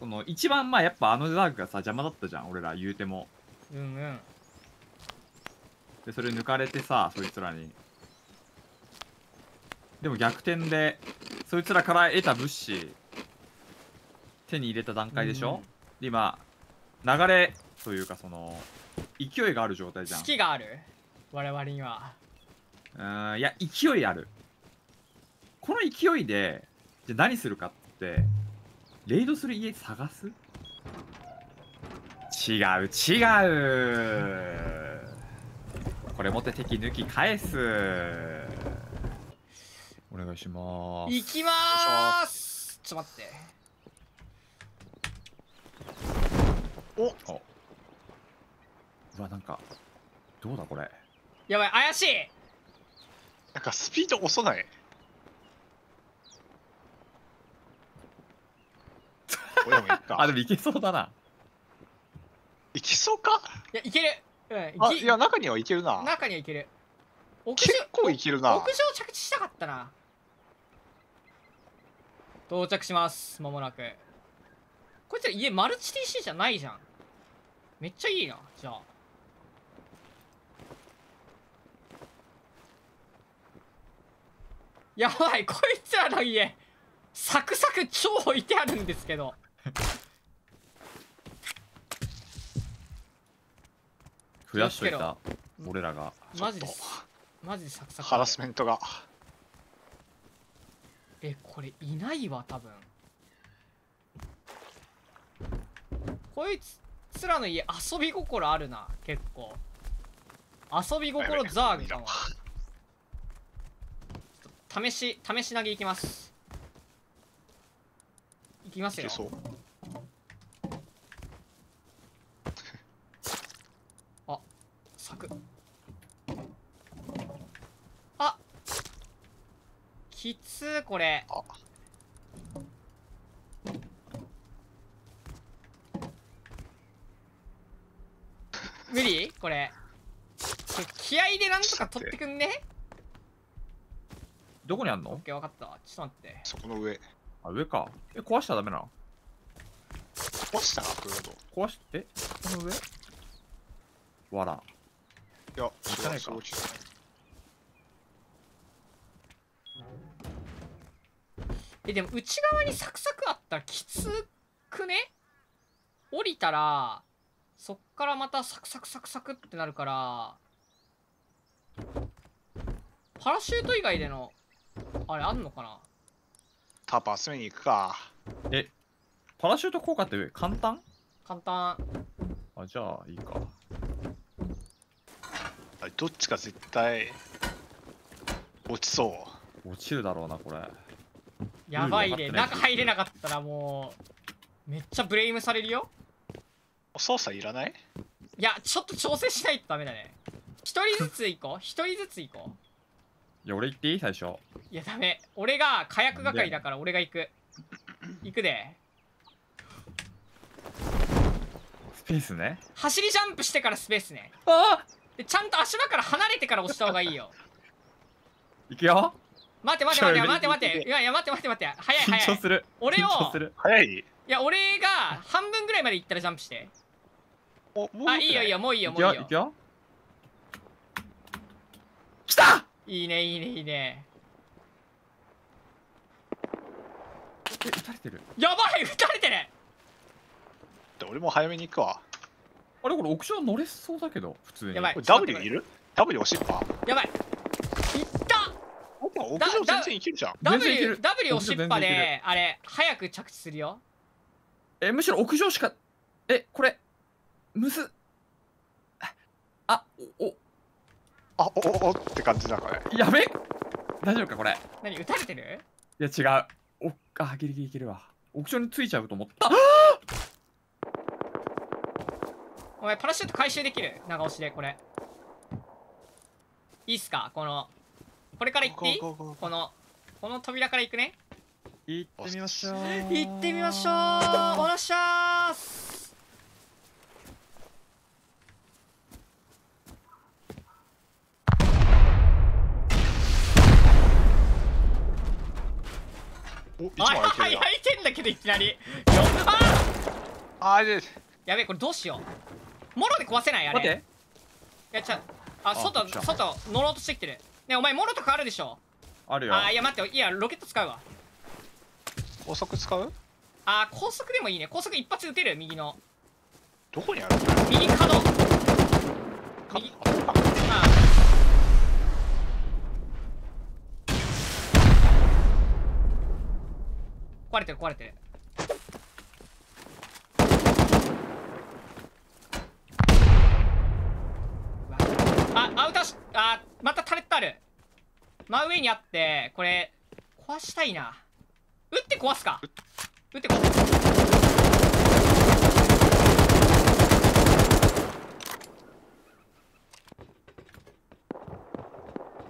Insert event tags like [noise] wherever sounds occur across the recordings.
その一番まあやっぱあのダークがさ邪魔だったじゃん俺ら言うても。うんうん。でそれ抜かれてさそいつらに。でも逆転でそいつらから得た物資手に入れた段階でしょ、で今流れというかその勢いがある状態じゃん。好きがある？我々には。うーんいや勢いある。この勢いでじゃあ何するかってレイドする家探す？違う違う。これ持って敵抜き返す。お願いします。行きまーす。ちょっと待って。お。うわなんかどうだこれ？やばい怪しい。なんかスピード遅ないこれでもいいかあでもいけそうだな。いきそうか？いやいける。うんぎあいや中にはいけるな。中にはいける。屋結上構いけるな。屋上着地したかったな。到着しますまもなく。こいつら家マルチ TC じゃないじゃん。めっちゃいいなじゃあ。やばいこいつらの家。サクサク超置いてあるんですけど [laughs] 増やしといた俺らが。マジでマジでサクサクハラスメントが。えこれいないわ多分。こいつらの家遊び心あるな結構。遊び心ザーグかも試し試し投げいきますいきますよ。そう。サ [laughs] クあきつーこれ。あ。[laughs] 無理？これ。気合でなんとか取ってくんね？どこにあんの？オッケー分かった。わちょっと待って。そこの上あ上か。え壊したらダメな。の壊した？なフード壊しえ？この上？わら。いや行かないか。えでも内側にサクサクあったらきつくね？降りたらそっからまたサクサクサクサクってなるからパラシュート以外でのあれあんのかな？タープ集めに行くか。えパラシュート効果って簡単？簡単。あじゃあいいか。どっちか絶対落ちそう。落ちるだろうなこれ。やばいね。中入れなかったらもうめっちゃブレイムされるよ。操作いらない？いやちょっと調整しないとダメだね。一人ずつ行こう。一人ずつ行こう。いや俺言っていい？最初いやダメ。俺が火薬係だから俺が行く。行くで。スペースね。走りジャンプしてからスペースね。あでちゃんと足場から離れてから押した方がいいよ。いくよ。待って待って待って待って待って。いやいや待って待って。待って早い。緊早い張する。俺を緊張する。早い？いや俺が半分ぐらいまで行ったらジャンプして。おもうあいいよいいよもういいよいもういいよ。くよいくよ。来た！いいねいいねいいねえ撃たれてる。やばい撃たれてる。俺も早めに行くわ。あれこれ屋上乗れそうだけど普通に。やばい。これ W いる ?W 押しっぱ？やばい。いった！屋上全然いけるじゃん。W, る。W 押しっぱであれ早く着地するよ。えむしろ屋上しかえこれむずあおお。あおおおって感じだからねやべ大丈夫かこれ。何撃たれてる？いや違う。おあギリギリいけるわ屋上についちゃうと思った。お前パラシュート回収できる？長押しでこれ。いいっすか？このこれから行っていい？このこの扉から行くね。行ってみましょう。行ってみましょう。おらっしゃーすお一あ枚開いてる焼いなてんだけどいきなりよああやべえこれどうしよう。モロで壊せないあれ。待って。いやちゃあ外外乗ろうとしてきてる。ねお前モロとかあるでしょ。あるよ。あーいや待っていやロケット使うわ。高速使う？あー高速でもいいね。高速一発撃てる右の。どこにある右角。か右。ああ壊れてる壊れてる。あアウターしあまたタレットある。真上にあってこれ壊したいな。撃って壊すか。撃って壊す。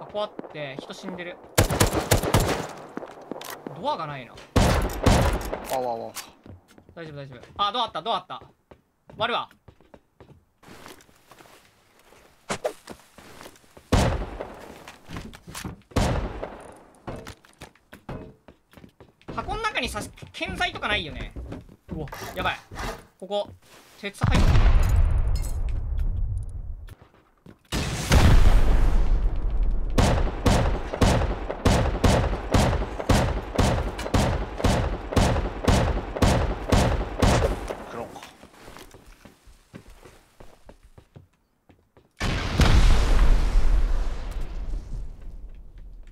箱あって人死んでる。ドアがないな。わわわ。大丈夫大丈夫。あドアあった？ドアあった？割るわ。箱の中にさ建材とかないよね。うわ。やばい。ここ鉄入ってクロンか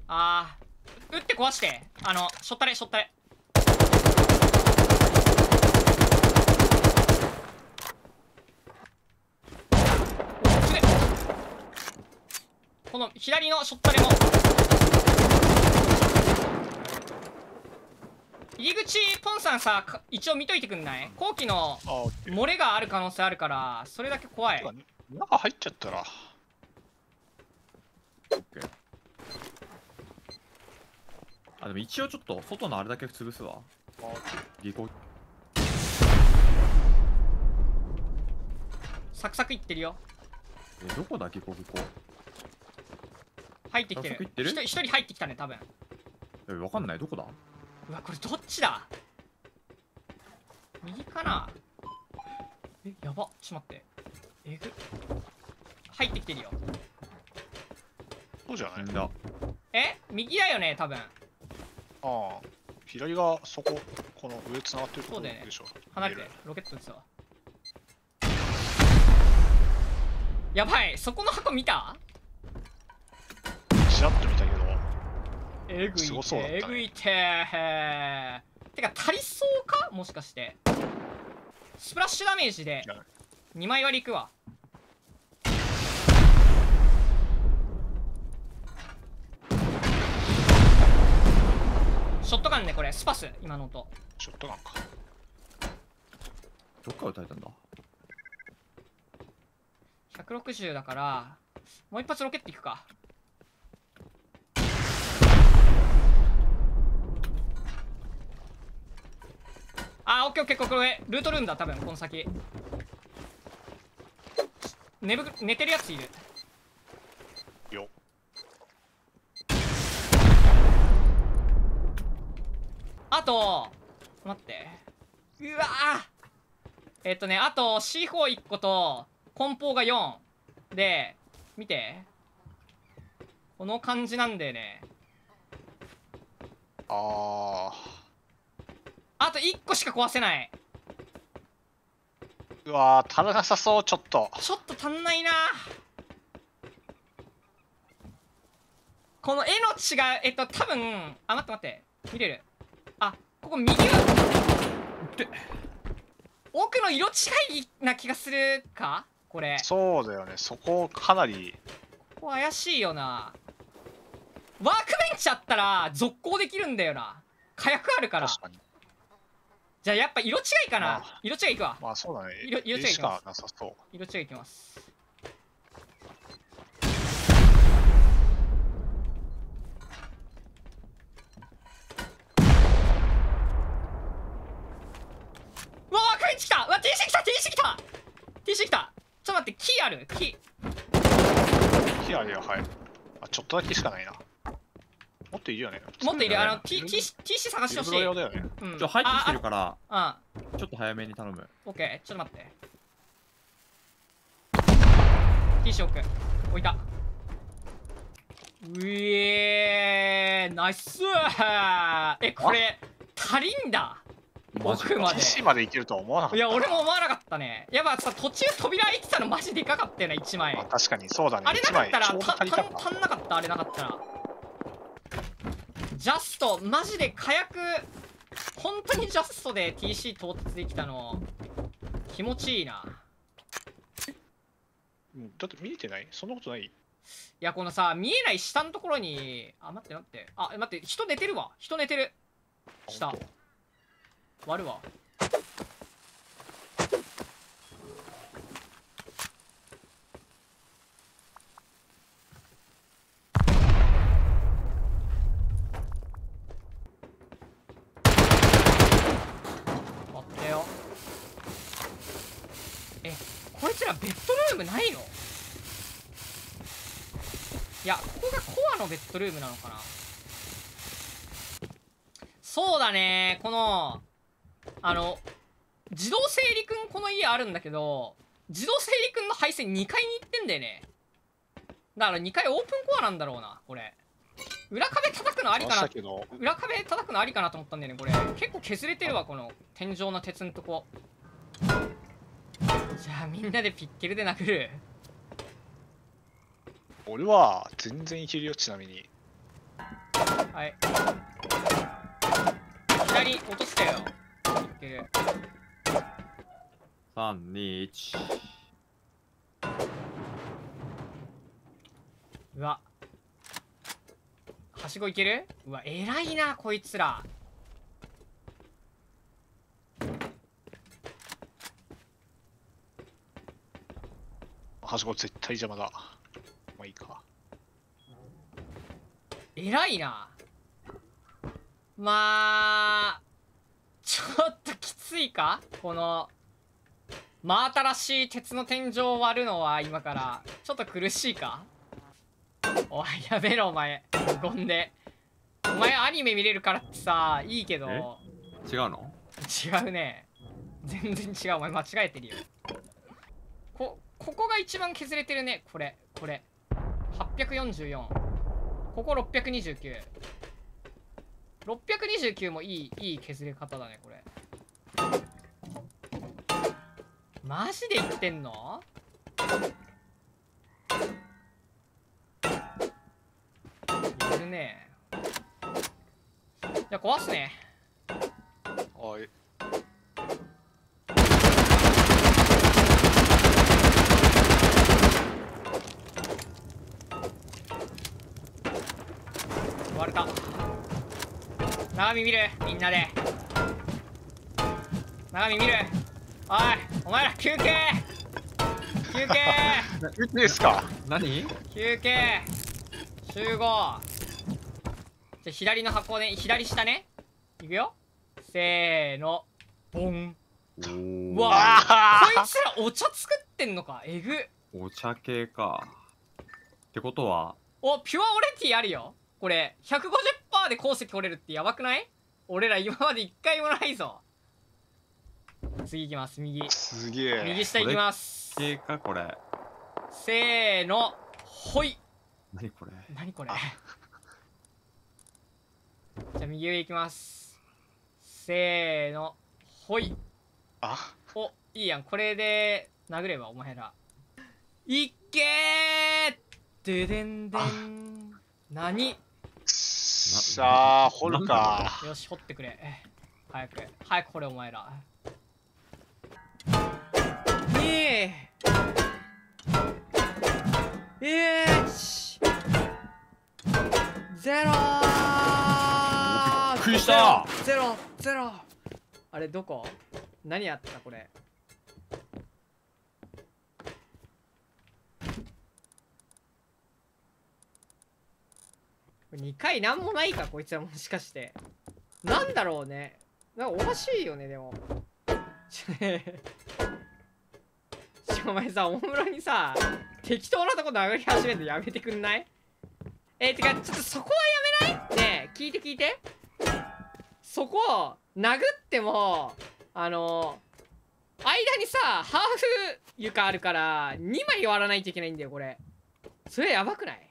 あー撃って壊して。あのしょったれしょったれ。この左のしょったれも。入り口ポンさんさか一応見といてくんない？後期の漏れがある可能性あるからそれだけ怖い。中入っちゃったらオッケーあでも一応ちょっと外のあれだけ潰すわ。あ技巧サクサクいってるよ。えどこだ技巧技巧入ってきてる。てる？一人一人入ってきたね多分。えわかんない。どこだ？うわこれどっちだ？右かな？えやば。ちょっと待って。えぐ。入ってきてるよ。そうじゃない？んだ。え？右だよね多分ああ。左がそここの上つながってるとこでしょ。離れてロケット撃つわ。やばいそこの箱見た？ちらっと見たけど。えぐいすごそうだったね。てえぐいててか足りそうか？もしかして。スプラッシュダメージでいや。2枚割りいくわトガンねこれ。スパス。今の音。ショットガンか。どっから撃たれたんだ？160だからもう一発ロケットいくか。あーオッケーオッケー。これルートルームだ多分この先。寝ぶ寝てるやついるあと待って。うわー。えっとねあと C41 個と梱包が4で見て。この感じなんだよね。ああと1個しか壊せない。ーうわー足らなさそうちょっと。ちょっと足んないな。この絵の違いえっと多分あ待って待って。見れる。あここ右。は奥の色違いな気がするか？これ。そうだよね。そこかなり。ここ怪しいよな。ワークベンチあったら続行できるんだよな。火薬あるから。確かに。じゃあやっぱ色違いかな。まあ色違いいくわ。まあそうだね。色色違い絵しかなさそう。色違いいきますうわワークベンチ来たうわ TC 来た TC 来た TC 来たちょっと待ってキーある？キー火あるよはい。あちょっとだけしかないな。もっといるよね。もっといる。あのい T る T TC 探してほしい。ね。うん。ちょ入ってきてるかからあちょっと早めに頼む。オッケーちょっと待って。TC 置く。置いた。うえーナイス。えこれ足りんだ奥まで。TC まで行けるとは思わなかった。いや俺も思わなかったね。やっぱさ途中扉開いてたのマジでかかったよな1枚。あ確かにそうだね。あれなかったら足りたかた。足んなかったあれなかったら。ジャストマジで火薬。本当にジャストで TC 到達できたの。気持ちいいな。うんだって見えてない？そんなことない？いやこのさ見えない下のところにあ待って待って。あ待って人寝てるわ。人寝てる。下。本割るわ。待ってよ。えこいつらベッドルームないの？いやここがコアのベッドルームなのかな？そうだねこのあの自動整理くんこの家あるんだけど自動整理くんの配線2階に行ってんだよね。だから2階オープンコアなんだろうなこれ。裏壁叩くのありかな。裏壁叩くのありかなと思ったんだよねこれ。結構削れてるわこの天井の鉄のとこ。じゃあみんなでピッケルで殴る。俺は全然いけるよちなみに。はい。左落としたよピッケル321うわ。はしごいける？うわ偉いなこいつら。はしご絶対邪魔だ。まあいいか。偉いな。まあちょっときついか？この真新しい鉄の天井を割るのは今からちょっと苦しいか？おいやめろお前。無言でお前アニメ見れるからってさいいけど。え？違うの？違うね。全然違う。お前間違えてるよ。こここが一番削れてるね。これこれ。844ここ629 629もいいいい削れ方だねこれ。マジで言ってんの？いるね。じゃあ壊すね。はい割れた長見見るみんなで。長見見る。おいお前ら休憩。休憩。言っていいですか？何？休憩。集合。じゃあ左の箱ね左下ね。いくよ。せーの。ボン。うわあ。こいつらお茶作ってんのか？えぐ。お茶系か。ってことは？おピュアオレティあるよこれ150%で鉱石掘れるってやばくない？俺ら今まで一回もないぞ。次行きます右。すげえ。右下行きます。系か？これ。せーの。ほい。何これ？何これ？あ [laughs] じゃあ右上行きます。せーの。ほい。あ？おいいやん。これで殴ればお前ら。いっけー。ででんでん。何？さあ掘るか。よし掘ってくれ。早く。早く掘れお前ら。えええーしゼロ。ーびっくりした。ゼロゼロゼロ。あれどこ？何やったこれ？2回なんもないかこいつはもしかして。なんだろうね。なんかおかしいよねでも。ちょねお前さおもむろにさ適当なとこ殴り始めるのやめてくんない？えてかちょっとそこはやめない？ね聞いて聞いて。そこを殴ってもあの間にさハーフ床あるから2枚割らないといけないんだよこれ。それやばくない？